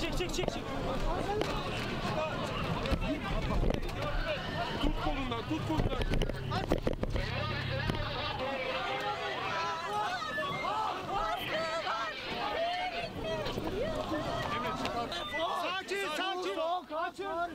Çık çık çık çık. Tut kolundan, tut kolundan. Sakin, sakin. Kaçın.